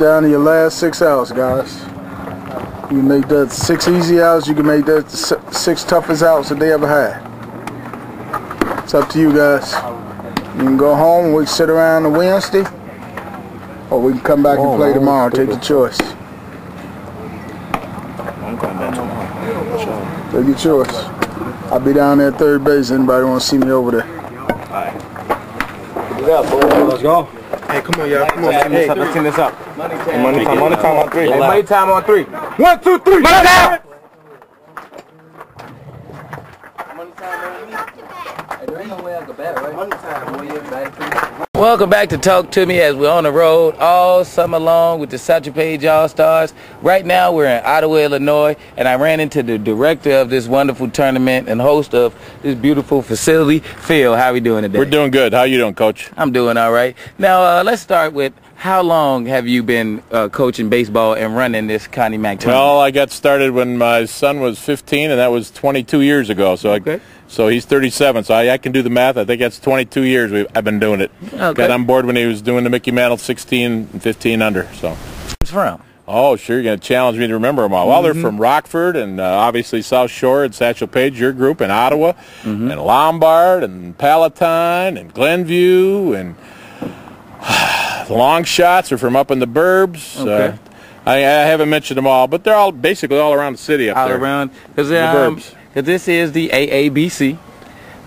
Down to your last six outs, guys. You make that six easy outs. You can make that six toughest outs that they ever had. It's up to you guys. You can go home we can sit around on Wednesday, or we can come back and play tomorrow. Take your choice. I'm going back tomorrow. Take your choice. I'll be down there at third base. Anybody want to see me over there? All right. Let's go. Hey, come on, y'all. Come on. Hey, let's clean this up. Money time. Money time. Money time on three. Hey, money down! Money time on three. One, two, three. Money time. Welcome back to Talk to Me as we're on the road all summer long with the Satchel Paige All Stars. Right now we're in Ottawa, Illinois, and I ran into the director of this wonderful tournament and host of this beautiful facility. Phil, how are we doing today? We're doing good. How you doing, Coach? I'm doing all right. Now uh, let's start with how long have you been uh, coaching baseball and running this Connie Mack tournament? Well, I got started when my son was 15, and that was 22 years ago. So, Okay. I, so he's 37. So I, I can do the math. I think that's 22 years I've been doing it. Okay. Got on board when he was doing the Mickey Mantle 16 and 15 under. So, Where's from? oh, sure, you're going to challenge me to remember them all. Well, they're from Rockford and uh, obviously South Shore and Satchel Paige, your group, in Ottawa, and Lombard and Palatine and Glenview and long shots are from up in the burbs. Okay. Uh, I, I haven't mentioned them all, but they're all basically all around the city up all there. around because The um, this is the AABC.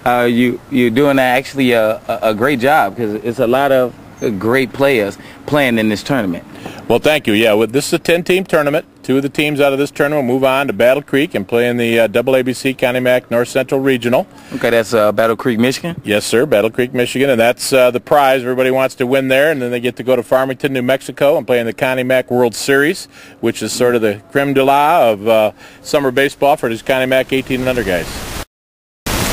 Uh, you you're doing actually a, a, a great job because it's a lot of great players playing in this tournament. Well, thank you. Yeah, well, this is a 10-team tournament. Two of the teams out of this tournament move on to Battle Creek and play in the uh, AABC Connie Mack North Central Regional. Okay, that's uh, Battle Creek, Michigan. Yes, sir, Battle Creek, Michigan, and that's uh, the prize. Everybody wants to win there, and then they get to go to Farmington, New Mexico, and play in the Connie Mack World Series, which is sort of the creme de la of uh, summer baseball for these Connie Mack 18 and under guys.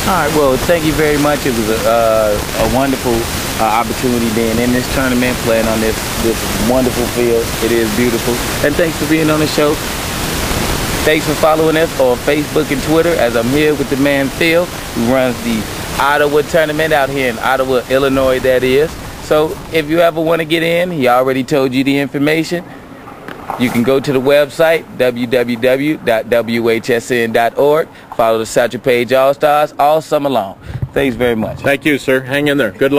All right, well, thank you very much. It was a, uh, a wonderful uh, opportunity being in this tournament, playing on this this wonderful field. It is beautiful, and thanks for being on the show. Thanks for following us on Facebook and Twitter. As I'm here with the man Phil, who runs the Ottawa tournament out here in Ottawa, Illinois. That is. So if you ever want to get in, he already told you the information. You can go to the website, www.whsn.org. Follow the Satchel Paige All Stars all summer long. Thanks very much. Thank you, sir. Hang in there. Good luck.